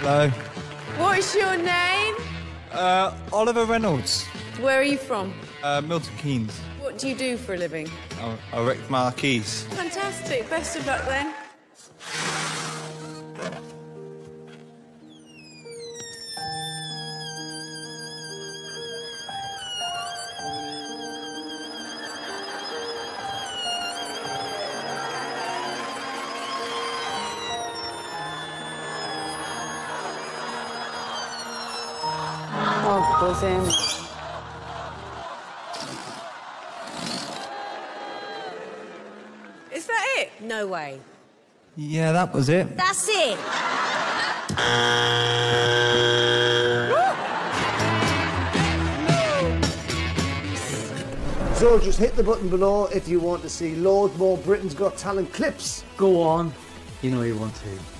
Hello. What's your name? Uh, Oliver Reynolds. Where are you from? Uh, Milton Keynes. What do you do for a living? I, I wrecked marquees. Fantastic. Best of luck then. Is that it? No way. Yeah, that was it. That's it. So just hit the button below if you want to see loads more Britain's Got Talent clips. Go on. You know you want to.